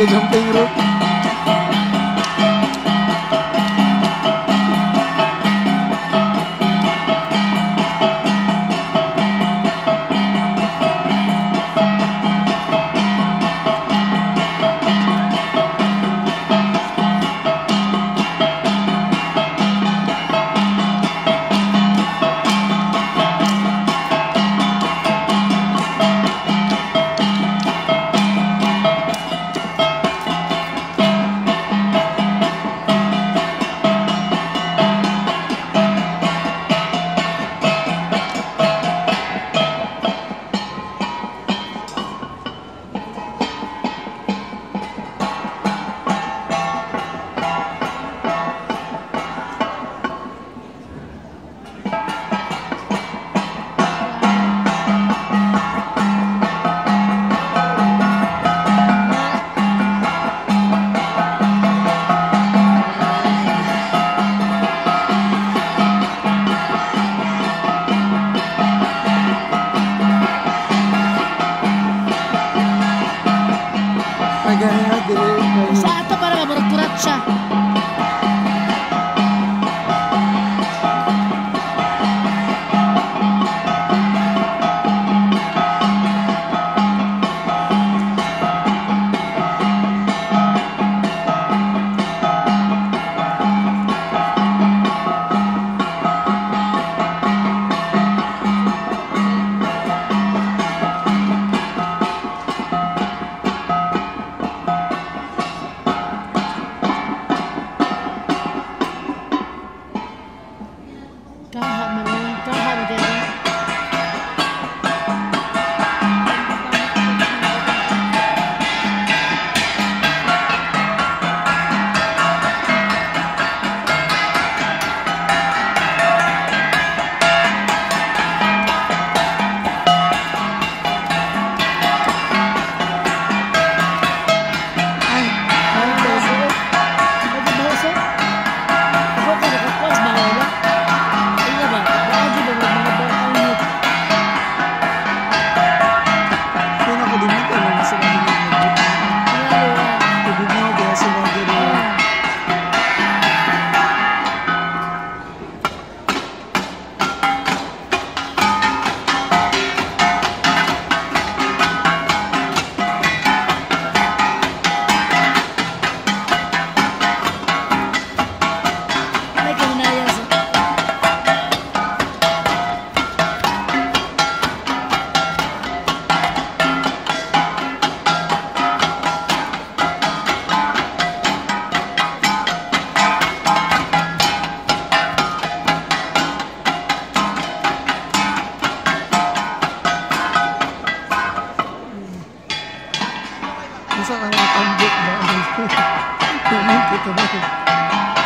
que yo Masa ang